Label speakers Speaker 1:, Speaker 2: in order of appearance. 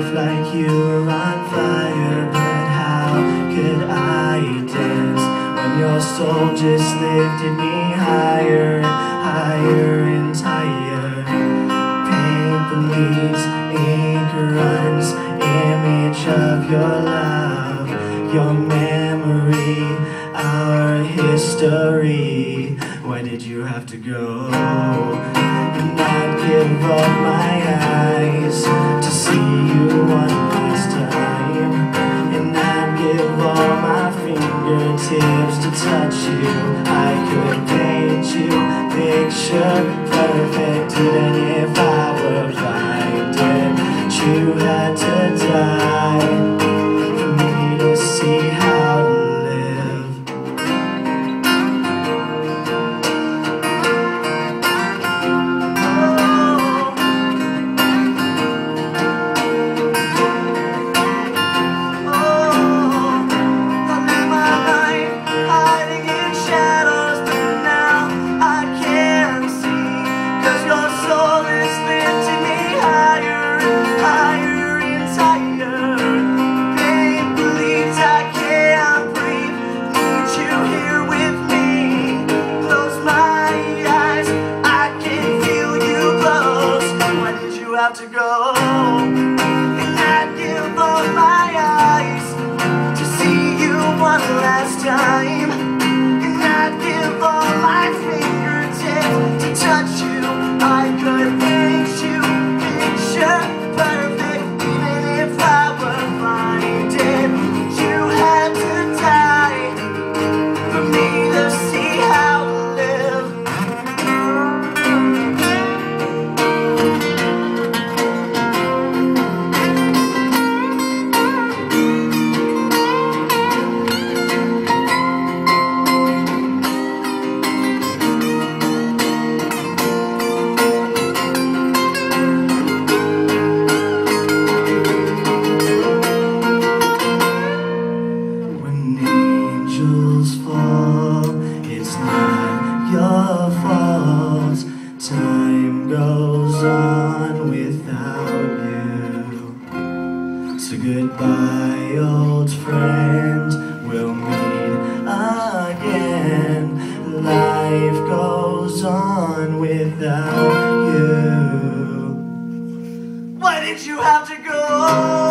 Speaker 1: life like you were on fire But how could I dance When your soul just lifted me higher and higher and higher? Paint bleeds, ink runs Image of your love Your did you have to go? And not give up my eyes to see you one last time. And not give all my fingertips to touch you. I could paint you picture perfect even if I were blinded. You had to die to go on without you. So goodbye, old friend. We'll meet again. Life goes on without you. Why did you have to go?